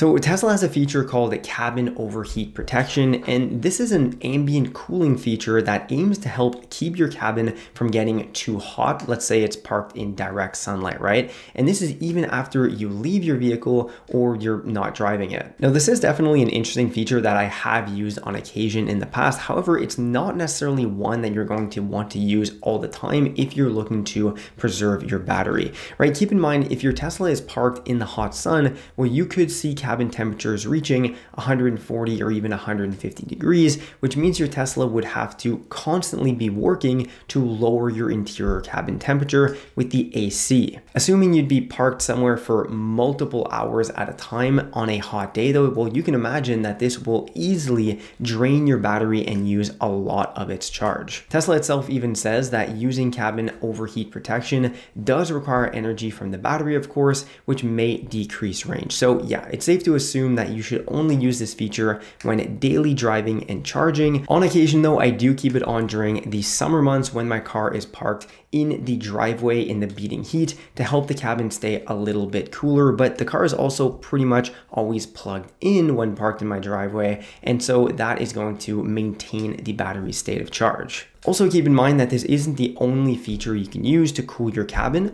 So Tesla has a feature called cabin overheat protection, and this is an ambient cooling feature that aims to help keep your cabin from getting too hot. Let's say it's parked in direct sunlight, right? And this is even after you leave your vehicle or you're not driving it. Now, this is definitely an interesting feature that I have used on occasion in the past. However, it's not necessarily one that you're going to want to use all the time if you're looking to preserve your battery, right? Keep in mind, if your Tesla is parked in the hot sun, well, you could see cabin temperatures reaching 140 or even 150 degrees, which means your Tesla would have to constantly be working to lower your interior cabin temperature with the AC. Assuming you'd be parked somewhere for multiple hours at a time on a hot day though, well, you can imagine that this will easily drain your battery and use a lot of its charge. Tesla itself even says that using cabin overheat protection does require energy from the battery, of course, which may decrease range. So yeah, it's safe to assume that you should only use this feature when daily driving and charging. On occasion though, I do keep it on during the summer months when my car is parked in the driveway in the beating heat to help the cabin stay a little bit cooler, but the car is also pretty much always plugged in when parked in my driveway, and so that is going to maintain the battery state of charge. Also keep in mind that this isn't the only feature you can use to cool your cabin.